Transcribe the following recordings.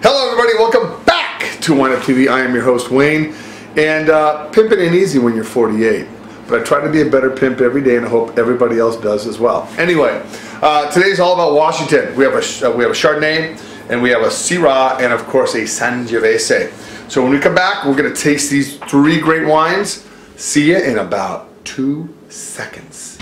Hello, everybody. Welcome back to Wine Up TV. I am your host, Wayne. And uh, pimping ain't easy when you're 48. But I try to be a better pimp every day, and I hope everybody else does as well. Anyway, uh, today's all about Washington. We have a uh, we have a Chardonnay, and we have a Syrah, and of course a Sangiovese. So when we come back, we're going to taste these three great wines. See you in about two seconds.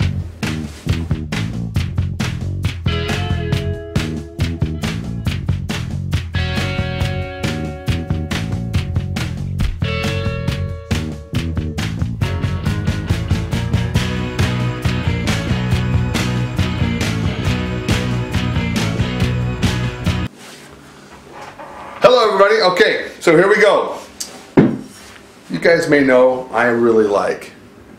Okay, so here we go. You guys may know I really like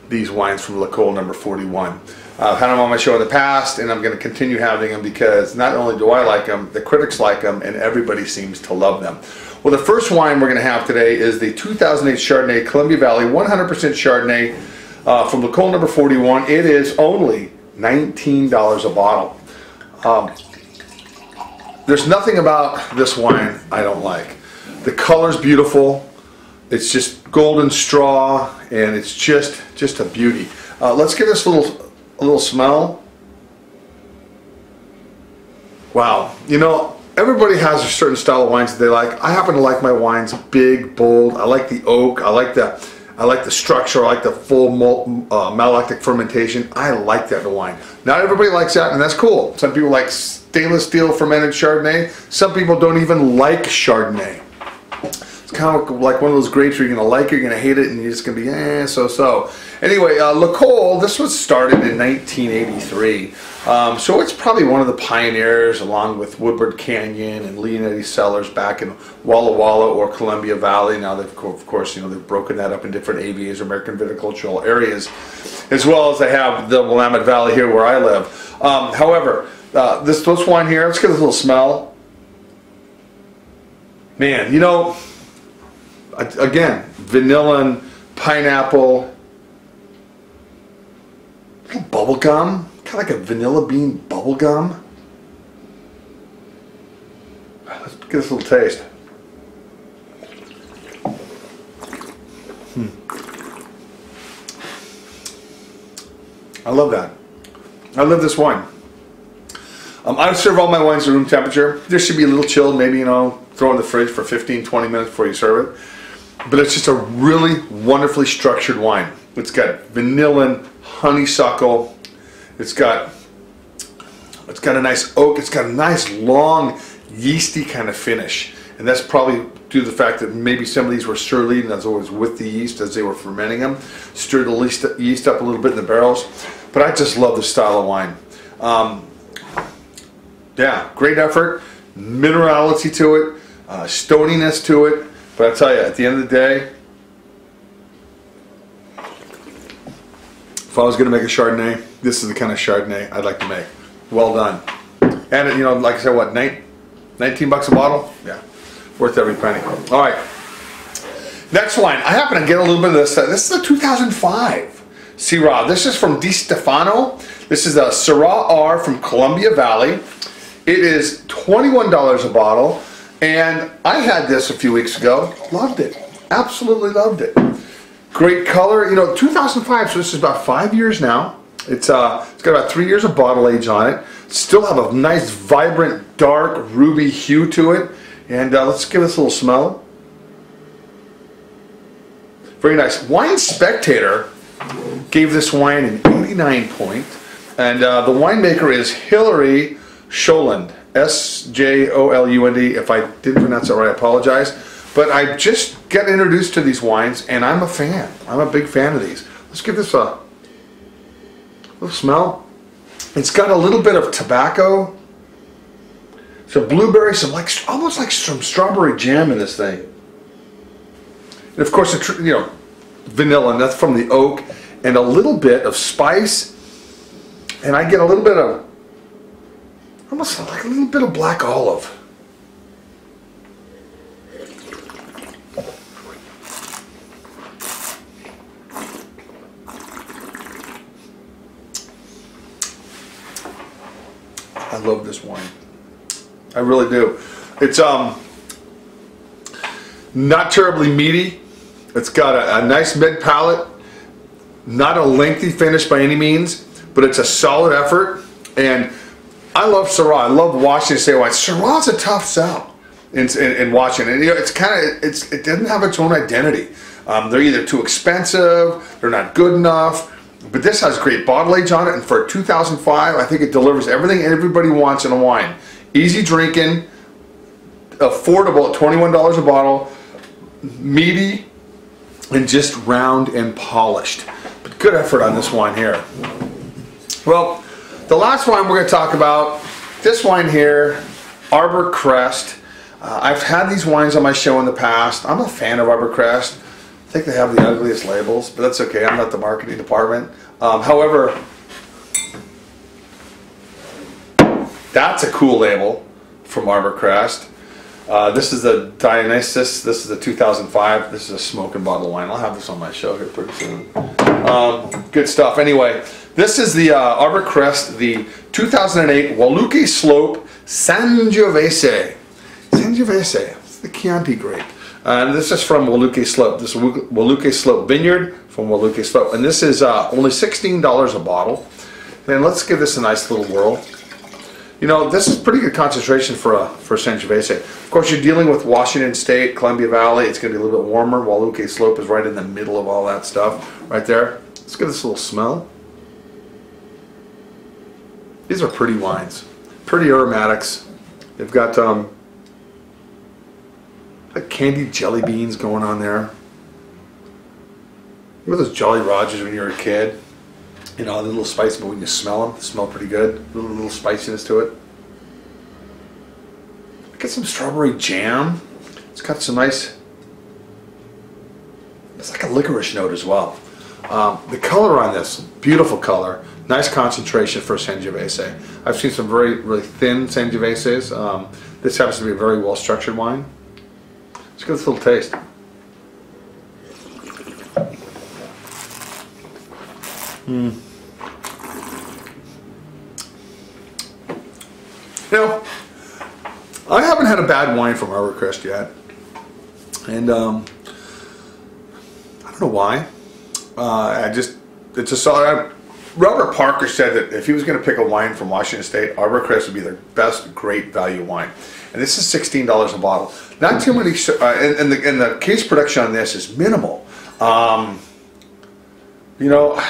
these wines from L'Ecole number 41. I've had them on my show in the past and I'm going to continue having them because not only do I like them, the critics like them and everybody seems to love them. Well the first wine we're going to have today is the 2008 Chardonnay Columbia Valley 100% Chardonnay uh, from L'Ecole number 41. It is only $19 a bottle. Um, there's nothing about this wine I don't like. The color's beautiful. It's just golden straw, and it's just just a beauty. Uh, let's give this a little a little smell. Wow, you know everybody has a certain style of wines that they like. I happen to like my wines big, bold. I like the oak. I like the I like the structure. I like the full malt, uh, malolactic fermentation. I like that in wine. Not everybody likes that, and that's cool. Some people like stainless steel fermented Chardonnay. Some people don't even like Chardonnay. It's kind of like one of those grapes where you're to like it, you're to hate it, and you're just to be eh, so-so. Anyway, uh, L'Ecole, this was started in 1983. Um, so it's probably one of the pioneers along with Woodward Canyon and Leonetti Cellars back in Walla Walla or Columbia Valley. Now, they've, of course, you know, they've broken that up in different AVAs, or American viticultural areas, as well as they have the Willamette Valley here where I live. Um, however, uh, this, this wine here, let's get a little smell. Man, you know, again, vanilla and pineapple, bubble gum, kind of like a vanilla bean bubble gum. Let's get this little taste. Hmm. I love that. I love this wine. Um, I serve all my wines at room temperature. This should be a little chilled, maybe, you know, throw in the fridge for 15, 20 minutes before you serve it. But it's just a really wonderfully structured wine. It's got vanilla, honeysuckle. It's got it's got a nice oak. It's got a nice long yeasty kind of finish. And that's probably due to the fact that maybe some of these were sur lie and that's always with the yeast as they were fermenting them. Stirred the yeast up a little bit in the barrels. But I just love this style of wine. Um, yeah, great effort, minerality to it, uh, stoniness to it. But I tell you, at the end of the day, if I was going to make a Chardonnay, this is the kind of Chardonnay I'd like to make. Well done. And, you know, like I said, what, 19 bucks a bottle? Yeah, worth every penny. All right. Next wine. I happen to get a little bit of this. Uh, this is a 2005 Syrah. This is from Di Stefano. This is a Syrah R from Columbia Valley. It is $21 a bottle. And I had this a few weeks ago. Loved it. Absolutely loved it. Great color. You know, 2005, so this is about five years now. It's uh, It's got about three years of bottle age on it. Still have a nice, vibrant, dark, ruby hue to it. And uh, let's give this a little smell. Very nice. Wine Spectator gave this wine an 89 point. And uh, the winemaker is Hillary Sjolund. S-J-O-L-U-N-D. If I didn't pronounce it right, I apologize. But I just got introduced to these wines, and I'm a fan. I'm a big fan of these. Let's give this a little smell. It's got a little bit of tobacco, some blueberry, some like almost like some strawberry jam in this thing. And of course, you know, vanilla, and that's from the oak, and a little bit of spice. And I get a little bit of almost like a little bit of black olive. I love this wine. I really do. It's um not terribly meaty. It's got a, a nice mid palate, not a lengthy finish by any means, but it's a solid effort. And I love Syrah. I love Washington State wine. Syrah's a tough sell in, in, in Washington. You know, it's kind of it's it doesn't have its own identity. Um, they're either too expensive, they're not good enough. But this has great bottle age on it, and for 2005, I think it delivers everything everybody wants in a wine. Easy drinking, affordable at $21 a bottle, meaty, and just round and polished. But good effort on this wine here. Well, the last wine we're going to talk about, this wine here, Arbor Crest. Uh, I've had these wines on my show in the past. I'm a fan of Arbor Crest. I think they have the ugliest labels, but that's okay. I'm not the marketing department. Um, however, that's a cool label from Arbor Crest. Uh, this is the Dionysus. This is the 2005. This is a smoking bottle wine. I'll have this on my show here pretty soon. Um, good stuff. Anyway, this is the uh, Arbor Crest, the 2008 Wahluke Slope Sangiovese. Sangiovese. It's the Chianti grape. And this is from Wahluke Slope. This is Wahluke Slope Vineyard from Wahluke Slope. And this is uh, only $16 a bottle. And let's give this a nice little whirl. You know, this is pretty good concentration for a for a Sangiovese. Of course, you're dealing with Washington State, Columbia Valley. It's going to be a little bit warmer. Wahluke Slope is right in the middle of all that stuff, right there. Let's give this a little smell. These are pretty wines, pretty aromatics. They've got um, like candied jelly beans going on there. Remember those Jolly Rogers when you were a kid? You know, a little spicy, but when you smell them, they smell pretty good. A little, little spiciness to it. Get some strawberry jam. It's got some nice, it's like a licorice note as well. Um, the color on this, beautiful color. Nice concentration for Sangiovese. I've seen some very, really thin Sangioveses. Um, this happens to be a very well structured wine. Let's get this little taste. Hmm. You know, I haven't had a bad wine from Arbor Crest yet. And um, I don't know why. Uh, I just, it's a solid. Robert Parker said that if he was going to pick a wine from Washington State, Arbor Crest would be the best great value wine. And this is $16 a bottle. Not too many, uh, and, and, the, and the case production on this is minimal. Um, you know,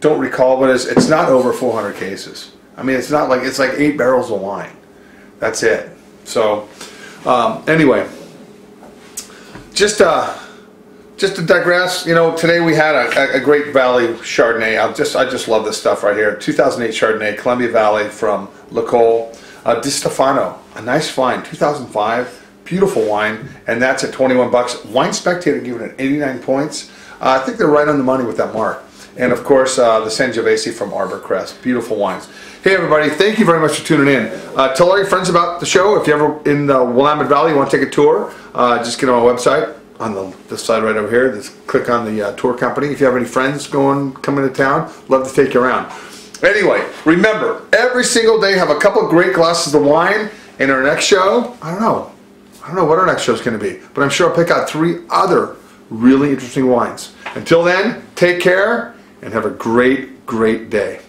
don't recall, but it's, it's not over 400 cases. I mean, it's not like, it's like eight barrels of wine. That's it. So, um, anyway, just, uh, just to digress, you know, today we had a, a Great Valley Chardonnay. I just, I just love this stuff right here. 2008 Chardonnay, Columbia Valley from L'Ecole. Uh, Di Stefano, a nice wine, 2005, beautiful wine, and that's at 21 bucks. Wine Spectator giving it 89 points. Uh, I think they're right on the money with that mark. And of course, uh, the Sangiovese from Arbor Crest, beautiful wines. Hey everybody, thank you very much for tuning in. Uh, tell all your friends about the show. If you're ever in the Willamette Valley, you want to take a tour, uh, just get on our website on the this side right over here. Just click on the uh, tour company. If you have any friends going coming to town, love to take you around. Anyway, remember, every single day have a couple great glasses of wine. In our next show, I don't know. I don't know what our next show is going to be, but I'm sure I'll pick out three other really interesting wines. Until then, take care and have a great, great day.